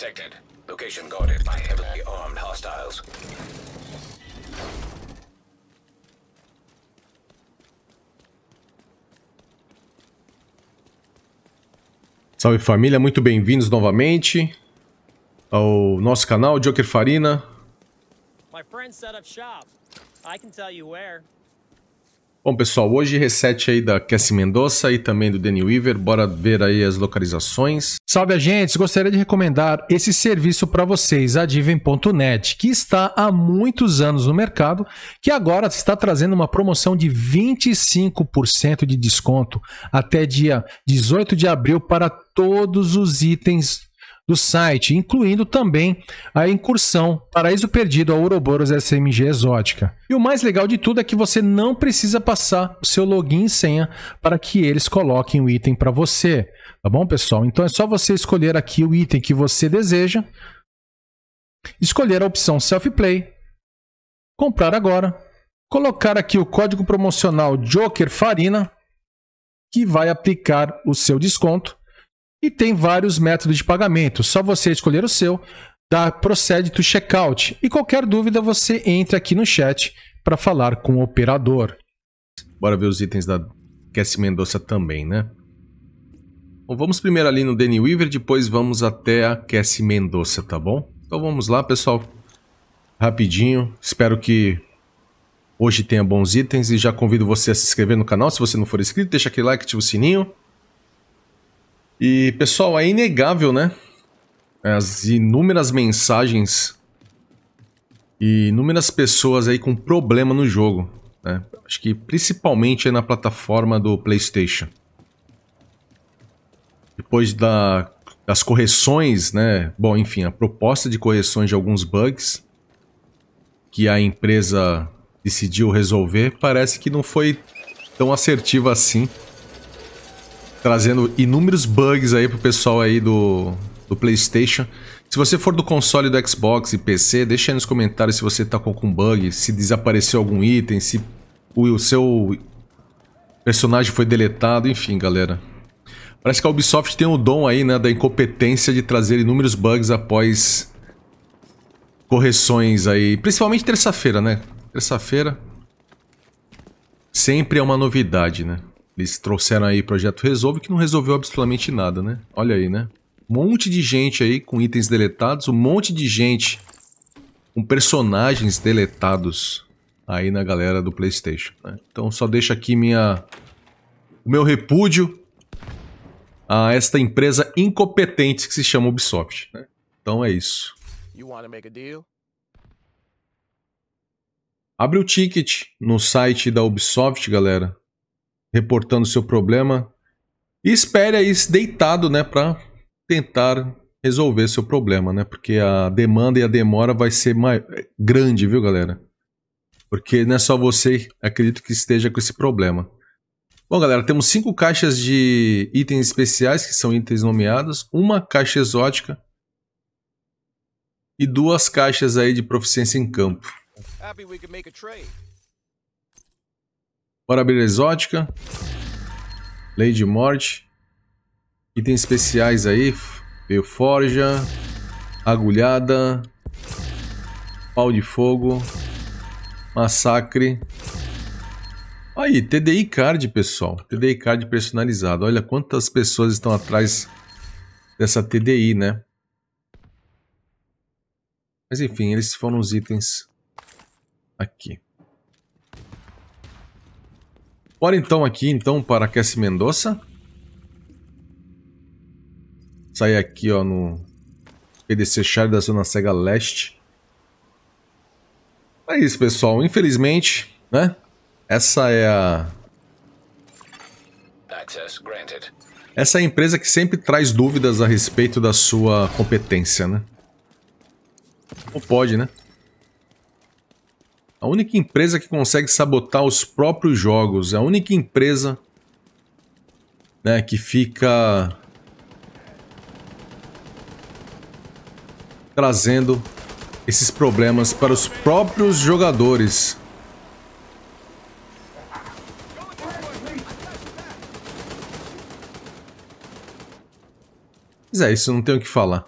detected. Location guarded by heavily armed hostiles. Salve família, muito bem-vindos novamente ao nosso canal Joker Farina. My friend set up shop. I can tell you where. Bom pessoal, hoje reset aí da Cassie Mendonça e também do Danny Weaver, bora ver aí as localizações. Salve agentes, gostaria de recomendar esse serviço para vocês, a Diven.net, que está há muitos anos no mercado, que agora está trazendo uma promoção de 25% de desconto até dia 18 de abril para todos os itens do site, incluindo também a incursão Paraíso Perdido a Ouroboros SMG Exótica. E o mais legal de tudo é que você não precisa passar o seu login e senha para que eles coloquem o item para você. Tá bom, pessoal? Então é só você escolher aqui o item que você deseja, escolher a opção Self Play, comprar agora, colocar aqui o código promocional Joker Farina, que vai aplicar o seu desconto e tem vários métodos de pagamento. Só você escolher o seu, dá procede to checkout. E qualquer dúvida você entra aqui no chat para falar com o operador. Bora ver os itens da Cassie Mendonça também, né? Bom, vamos primeiro ali no Danny Weaver, depois vamos até a Cassie Mendonça, tá bom? Então vamos lá, pessoal. Rapidinho. Espero que hoje tenha bons itens e já convido você a se inscrever no canal. Se você não for inscrito, deixa aquele like, ativa o sininho. E, pessoal, é inegável, né? As inúmeras mensagens e inúmeras pessoas aí com problema no jogo. Né? Acho que principalmente na plataforma do PlayStation. Depois da, das correções, né? Bom, enfim, a proposta de correções de alguns bugs que a empresa decidiu resolver parece que não foi tão assertiva assim trazendo inúmeros bugs aí pro pessoal aí do, do PlayStation. Se você for do console do Xbox e PC, deixa aí nos comentários se você tá com algum bug, se desapareceu algum item, se o, o seu personagem foi deletado, enfim, galera. Parece que a Ubisoft tem o dom aí, né, da incompetência de trazer inúmeros bugs após correções aí, principalmente terça-feira, né? Terça-feira sempre é uma novidade, né? Eles trouxeram aí o projeto Resolve, que não resolveu absolutamente nada, né? Olha aí, né? Um monte de gente aí com itens deletados, um monte de gente com personagens deletados aí na galera do PlayStation. Né? Então só deixo aqui minha, o meu repúdio a esta empresa incompetente que se chama Ubisoft. Né? Então é isso. Abre o ticket no site da Ubisoft, galera reportando seu problema e espere aí deitado, né, para tentar resolver seu problema, né? Porque a demanda e a demora vai ser mais grande, viu, galera? Porque não é só você, acredito que esteja com esse problema. Bom, galera, temos cinco caixas de itens especiais, que são itens nomeados, uma caixa exótica e duas caixas aí de proficiência em campo. Bora abrir exótica. Lei de morte. Itens especiais aí. Veio forja. Agulhada. Pau de fogo. Massacre. Aí, TDI card, pessoal. TDI card personalizado. Olha quantas pessoas estão atrás dessa TDI, né? Mas enfim, eles foram os itens aqui. Bora então aqui então para Cassie Mendonça. Sair aqui ó no PDC Char da Zona Cega Leste. É isso pessoal, infelizmente, né? Essa é a... Essa é a empresa que sempre traz dúvidas a respeito da sua competência, né? Como pode, né? A única empresa que consegue sabotar os próprios jogos, a única empresa né, que fica trazendo esses problemas para os próprios jogadores. Mas é, isso não tenho o que falar.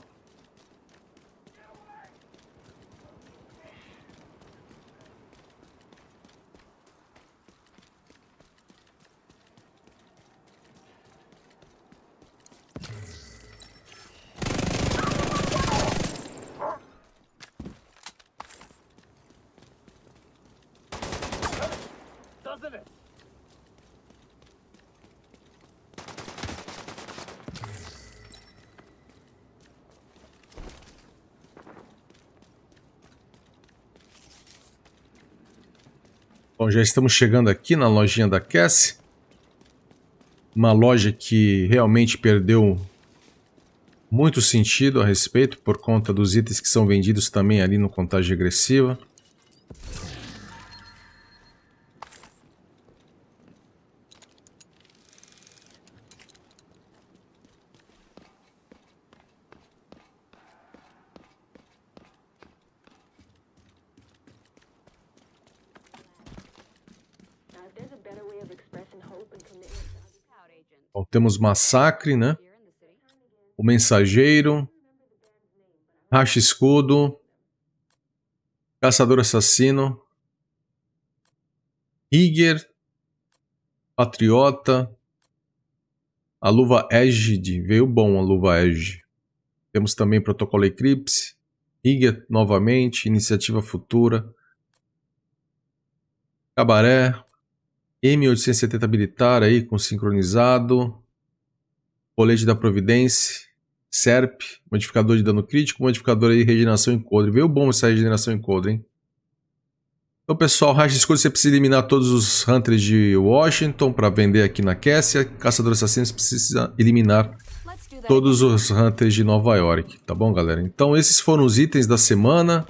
Bom, já estamos chegando aqui na lojinha da Cassie. Uma loja que realmente perdeu muito sentido a respeito por conta dos itens que são vendidos também ali no contagem regressiva. Bom, temos Massacre, né? O Mensageiro, Racha Escudo, Caçador Assassino, Higger, Patriota, a luva Égide, veio bom a luva Égide. Temos também Protocolo Eclipse, Higger novamente, Iniciativa Futura, Cabaré, M870 habilitar aí com sincronizado, colete da Providência, SERP, modificador de dano crítico, modificador aí de regeneração em coldre. Veio bom essa regeneração em coldre, hein? Então, pessoal, racha de escolha você precisa eliminar todos os Hunters de Washington para vender aqui na Cassia. Caçador Assassinos precisa eliminar todos os Hunters de Nova York, tá bom, galera? Então, esses foram os itens da semana.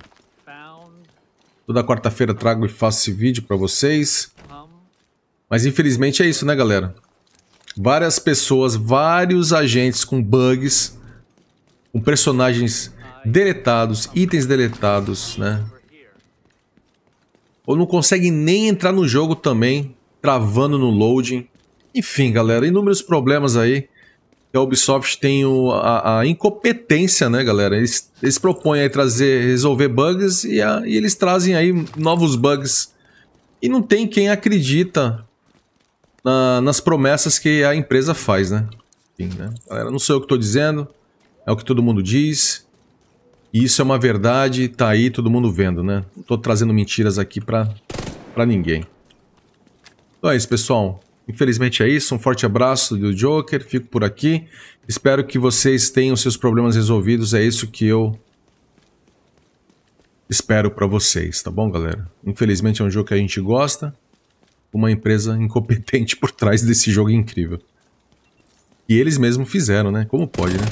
Toda quarta-feira trago e faço esse vídeo para vocês. Mas infelizmente é isso, né, galera? Várias pessoas, vários agentes com bugs, com personagens deletados, itens deletados, né? Ou não conseguem nem entrar no jogo também, travando no loading. Enfim, galera, inúmeros problemas aí. que A Ubisoft tem o- a, a incompetência, né, galera? Eles, eles propõem aí trazer, resolver bugs e, a- e eles trazem aí novos bugs. E não tem quem acredita na- nas promessas que a empresa faz, né? Enfim, né? Galera, não sou eu que estou dizendo, é o que todo mundo diz. E isso é uma verdade, tá aí todo mundo vendo, né? Não tô trazendo mentiras aqui pra, pra ninguém. Então é isso, pessoal. Infelizmente é isso. Um forte abraço do Joker. Fico por aqui. Espero que vocês tenham seus problemas resolvidos. É isso que eu espero pra vocês, tá bom, galera? Infelizmente é um jogo que a gente gosta. Uma empresa incompetente por trás desse jogo incrível. E eles mesmos fizeram, né? Como pode, né?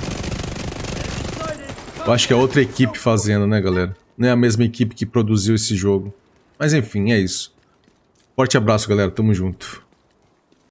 Eu acho que é outra equipe fazendo, né, galera? Não é a mesma equipe que produziu esse jogo. Mas enfim, é isso. Forte abraço, galera. Tamo junto.